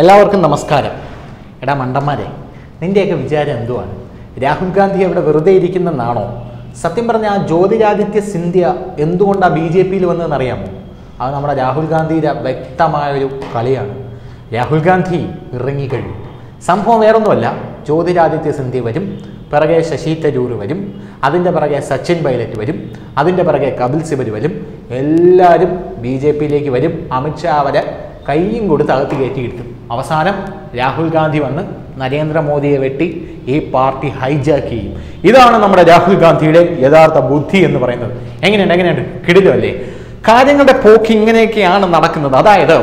എല്ലാവർക്കും നമസ്കാരം. എടാ മണ്ടന്മാരെ നിന്റെയൊക്കെ വിചാരം എന്തുവാണ്? രാഹുൽ ഗാന്ധി അവിടെ വെറുതെ ഇരിക്കുന്നെന്നാണോ? സത്യം പറഞ്ഞാൽ ആ ജ്യോതിരാദിത്യ സിന്ധ്യ എന്തുകൊണ്ടാണ് ബി ജെ പിയിൽ വന്നതെന്ന് അറിയാമോ അത് നമ്മുടെ രാഹുൽ ഗാന്ധിയുടെ വ്യക്തമായൊരു കളിയാണ്. രാഹുൽ ഗാന്ധി ഇറങ്ങിക്കഴിഞ്ഞു സംഭവം വേറൊന്നുമല്ല. ജ്യോതിരാദിത്യ സിന്ധ്യ വരും പിറകെ ശശി തരൂർ വരും അതിന്റെ പിറകെ സച്ചിൻ പൈലറ്റ് വരും അതിന്റെ പിറകെ കപിൽ സിബൽ വരും എല്ലാവരും ബി ജെ പിയിലേക്ക് വരും. അമിത്ഷാ അവരെ കൈയും കൊടുത്ത് അകത്ത് കയറ്റി കിട്ടും അവസാനം രാഹുൽ ഗാന്ധി വന്ന് നരേന്ദ്രമോദിയെ വെട്ടി ഈ പാർട്ടി ഹൈജാക്ക് ചെയ്യും. ഇതാണ് നമ്മുടെ രാഹുൽ ഗാന്ധിയുടെ യഥാർത്ഥ ബുദ്ധി എന്ന് പറയുന്നത്. എങ്ങനെയുണ്ട് എങ്ങനെയുണ്ട്? കിടിലല്ലേ കാര്യങ്ങളുടെ പോക്ക് ഇങ്ങനെയൊക്കെയാണ് നടക്കുന്നത്. അതായത്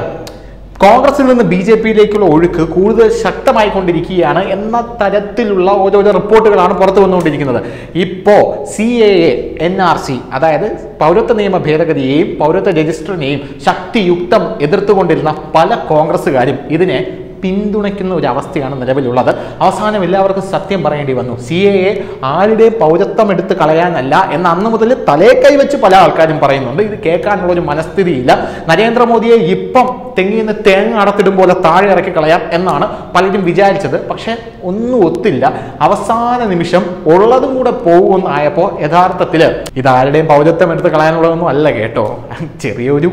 കോൺഗ്രസിൽ നിന്ന് ബി ജെ പിയിലേക്കുള്ള ഒഴുക്ക് കൂടുതൽ ശക്തമായി കൊണ്ടിരിക്കുകയാണ് എന്ന തരത്തിലുള്ള ഓരോ റിപ്പോർട്ടുകളാണ് പുറത്തു വന്നുകൊണ്ടിരിക്കുന്നത്. ഇപ്പോൾ C A A N R C അതായത് പൗരത്വ നിയമ ഭേദഗതിയെയും പൗരത്വ രജിസ്റ്ററിനെയും ശക്തിയുക്തം എതിർത്തുകൊണ്ടിരുന്ന പല കോൺഗ്രസ്സുകാരും ഇതിനെ പിന്തുണയ്ക്കുന്ന ഒരു അവസ്ഥയാണ് നിലവിലുള്ളത്. അവസാനം എല്ലാവർക്കും സത്യം പറയേണ്ടി വന്നു. സി എ എ ആരുടെ പൗരത്വം എടുത്ത് കളയാനല്ല എന്ന് അന്ന് മുതൽ തലേ കൈവച്ച് പല ആൾക്കാരും പറയുന്നുണ്ട്. ഇത് കേൾക്കാനുള്ള ഒരു മനസ്ഥിതിയില്ല. നരേന്ദ്രമോദിയെ ഇപ്പം തെങ്ങിൽ നിന്ന് തേങ്ങ അടത്തിടും പോലെ താഴെ ഇറക്കി കളയാം എന്നാണ് പലരും വിചാരിച്ചത്. പക്ഷെ ഒന്നും ഒത്തില്ല. അവസാന നിമിഷം ഉള്ളതും കൂടെ പോകുമെന്നായപ്പോൾ യഥാർത്ഥത്തിൽ ഇത് ആരുടെയും പൗരത്വം എടുത്ത് കളയാനുള്ളതൊന്നും അല്ല കേട്ടോ. ചെറിയൊരു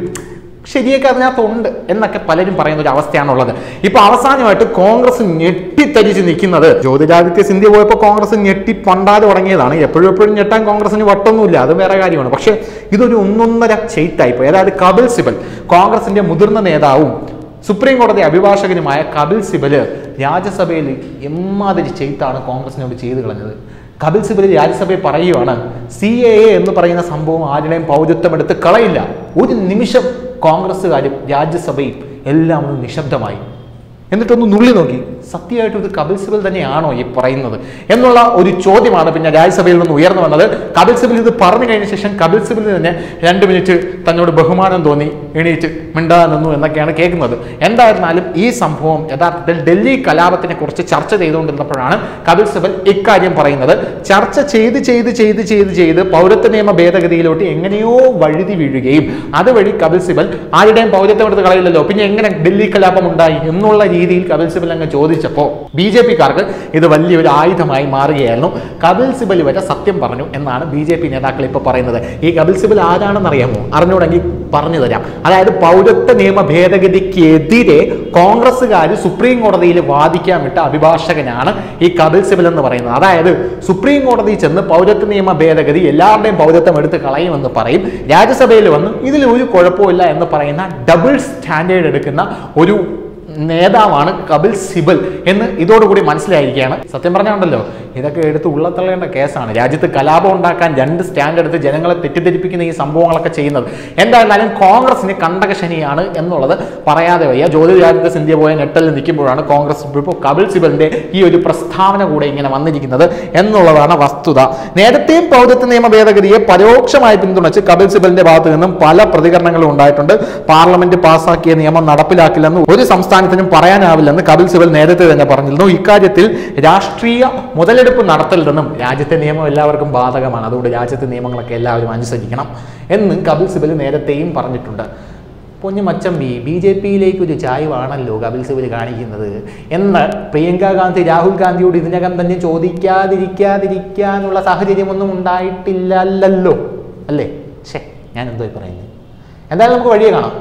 ശരിയൊക്കെ അതിനകത്തുണ്ട് എന്നൊക്കെ പലരും പറയുന്ന ഒരു അവസ്ഥയാണുള്ളത്. ഇപ്പൊ അവസാനമായിട്ട് കോൺഗ്രസ് ഞെട്ടിത്തരിച്ച് നിൽക്കുന്നത്. ജ്യോതിരാദിത്യ സിന്ധ്യ പോയപ്പോൾ കോൺഗ്രസ് ഞെട്ടി പണ്ടാതെ തുടങ്ങിയതാണ്. എപ്പോഴും എപ്പോഴും ഞെട്ടാൻ കോൺഗ്രസിന് വട്ടൊന്നുമില്ല. അത് വേറെ കാര്യമാണ്. പക്ഷേ ഇതൊരു ഒന്നൊന്നര ചെയ്റ്റായിപ്പോയി അതായത് കപിൽ സിബൽ കോൺഗ്രസിന്റെ മുതിർന്ന നേതാവും സുപ്രീം കോടതി അഭിഭാഷകനുമായ കപിൽ സിബൽ രാജ്യസഭയിൽ എമ്മാതിരി ചെയ്ത്താണ് കോൺഗ്രസിനോട് ചെയ്തു കളഞ്ഞത്. കപിൽ സിബൽ രാജ്യസഭയിൽ പറയുവാണ് സി എ എന്ന് പറയുന്ന സംഭവം ആരുടെയും പൗരത്വം എടുത്ത് കളയില്ല. ഒരു നിമിഷം കോൺഗ്രസ്സുകാരും രാജ്യസഭയും എല്ലാം ഒന്ന് നിശബ്ദമായി. എന്നിട്ടൊന്ന് നുള്ളി നോക്കി. സത്യമായിട്ടും ഇത് കപിൽ സിബൽ തന്നെയാണോ ഈ പറയുന്നത് എന്നുള്ള ഒരു ചോദ്യമാണ് പിന്നെ രാജ്യസഭയിൽ നിന്ന് ഉയർന്നു വന്നത്. കപിൽ സിബൽ ഇത് പറഞ്ഞു കഴിഞ്ഞ ശേഷം കപിൽ സിബിൽ തന്നെ രണ്ട് മിനിറ്റ് തന്നോട് ബഹുമാനം തോന്നി എണീറ്റ് മിണ്ടാതെ നിന്നു എന്നൊക്കെയാണ് കേൾക്കുന്നത്. എന്തായിരുന്നാലും ഈ സംഭവം യഥാർത്ഥത്തിൽ ഡൽഹി കലാപത്തിനെ കുറിച്ച് ചർച്ച ചെയ്തുകൊണ്ടിരുന്നപ്പോഴാണ് കപിൽ സിബൽ ഇക്കാര്യം പറയുന്നത്. ചർച്ച ചെയ്ത് ചെയ്ത് ചെയ്ത് ചെയ്ത് ചെയ്ത് പൗരത്വ നിയമ ഭേദഗതിയിലോട്ട് എങ്ങനെയോ വഴുതി വീഴുകയും അതുവഴി കപിൽ സിബൽ ആരുടെയും പൗരത്വം എടുത്ത് കളയില്ലല്ലോ. പിന്നെ എങ്ങനെ ഡൽഹി കലാപം ഉണ്ടായി എന്നുള്ള രീതിയിൽ കപിൽ സിബൽ അങ്ങ് ചോദിച്ചപ്പോൾ ബി ജെ പിക്കാർക്ക് ഇത് വലിയൊരു ആയുധമായി മാറുകയായിരുന്നു. കപിൽ സിബൽ വരെ സത്യം പറഞ്ഞു എന്നാണ് ബി ജെ പി നേതാക്കൾ ഇപ്പോൾ പറയുന്നത്. ഈ കപിൽ സിബൽ ആരാണെന്ന് അറിയാമോ അറിഞ്ഞൂടെങ്കിൽ പറഞ്ഞു തരാം. അതായത് പൗരത്വ നിയമ ഭേദഗതിക്കെതിരെ കോൺഗ്രസ്സുകാർ സുപ്രീം കോടതിയിൽ വാദിക്കാൻ വിട്ട അഭിഭാഷകനാണ് ഈ കപിൽ സിബൽ എന്ന് പറയുന്നത്. അതായത് സുപ്രീം കോടതി ചെന്ന് പൗരത്വ നിയമ ഭേദഗതി എല്ലാവരുടെയും പൗരത്വം എടുത്ത് കളയുമെന്ന് പറയും. രാജ്യസഭയിൽ വന്ന് ഇതിൽ ഒരു കുഴപ്പമില്ല എന്ന് പറയുന്ന ഡബിൾ സ്റ്റാൻഡേർഡ് എടുക്കുന്ന ഒരു നേതാവാണ് കപിൽ സിബൽ എന്ന് ഇതോടുകൂടി മനസ്സിലായിരിക്കുകയാണ്. സത്യം പറഞ്ഞുണ്ടല്ലോ ഇതൊക്കെ എടുത്ത് ഉള്ളത്തള്ളേണ്ട കേസാണ്. രാജ്യത്ത് കലാപം ഉണ്ടാക്കാൻ രണ്ട് സ്റ്റാൻഡ് എടുത്ത് ജനങ്ങളെ തെറ്റിദ്ധരിപ്പിക്കുന്ന ഈ സംഭവങ്ങളൊക്കെ ചെയ്യുന്നത്. എന്തായിരുന്നാലും കോൺഗ്രസിന് കണ്ടകശനിയാണ് എന്നുള്ളത് പറയാതെ വയ്യ. ജ്യോതിരാദിത്യ സിന്ധ്യ പോയ നെട്ടലിൽ നിൽക്കുമ്പോഴാണ് കോൺഗ്രസ് ഇപ്പോൾ കപിൽ സിബലിന്റെ ഈ ഒരു പ്രസ്താവന കൂടെ ഇങ്ങനെ വന്നിരിക്കുന്നത് എന്നുള്ളതാണ് വസ്തുത. നേരത്തെയും പൗരത്വ നിയമ ഭേദഗതിയെ പരോക്ഷമായി പിന്തുണച്ച് കപിൽ സിബലിന്റെ ഭാഗത്തു നിന്നും പല പ്രതികരണങ്ങളും ഉണ്ടായിട്ടുണ്ട്. പാർലമെന്റ് പാസാക്കിയ നിയമം നടപ്പിലാക്കില്ലെന്ന് ഒരു സംസ്ഥാനത്തിനും പറയാനാവില്ലെന്ന് കപിൽ സിബൽ നേരത്തെ തന്നെ പറഞ്ഞിരുന്നു. ഇക്കാര്യത്തിൽ രാഷ്ട്രീയ മുതലെടുപ്പ് നടത്തരുതെന്നും രാജ്യത്തെ നിയമം എല്ലാവർക്കും ബാധകമാണ്. അതുകൊണ്ട് രാജ്യത്തെ നിയമങ്ങളൊക്കെ എല്ലാവരും അനുസരിക്കണം എന്നും കപിൽ സിബൽ നേരത്തെയും പറഞ്ഞിട്ടുണ്ട്. പൊന്നു മച്ചമ്പി ബി ജെ പിയിലേക്ക് ഒരു ചായ്വാണല്ലോ കപിൽ സിബൽ കാണിക്കുന്നത്? എന്ന് പ്രിയങ്ക ഗാന്ധി രാഹുൽ ഗാന്ധിയോട് ഇതിനകം തന്നെ ചോദിക്കാതിരിക്കാതിരിക്കാനുള്ള സാഹചര്യമൊന്നും ഉണ്ടായിട്ടില്ലല്ലോ. അല്ലേ? ശേ ഞാൻ എന്തോ പറയുന്നത് എന്തായാലും നമുക്ക് വഴിയെ കാണാം.